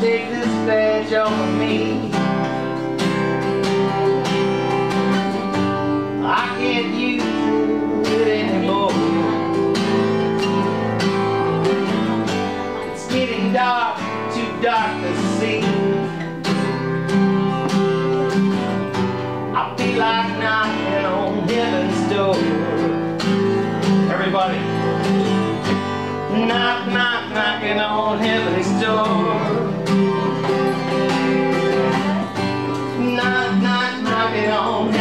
Take this badge off of me. Too dark to see. I feel like knocking on heaven's door. Everybody. Knock, knock, knocking on heaven's door. Knock, knock, knocking on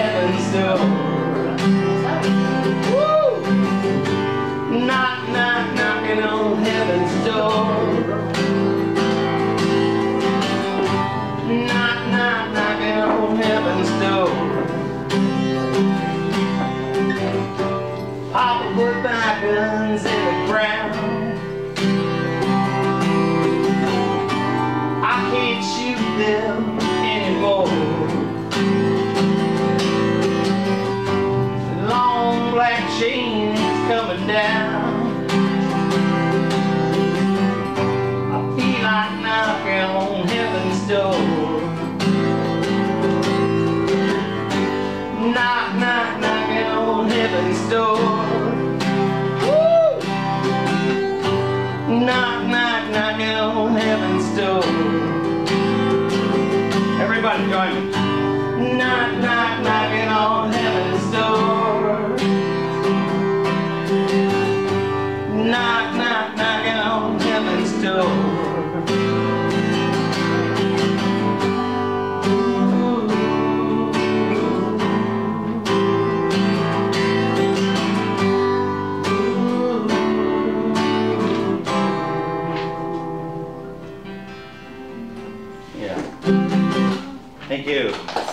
Papa put my guns in the ground. I can't shoot them anymore. Long black chain is coming down. I feel like knocking on heaven's door. Knock, knock, knocking on heaven's door. Knock, knock, knocking on oh, heaven's door. Everybody join me. Knock, knock, knocking on heaven's door. Knock, knock, Yeah. Thank you.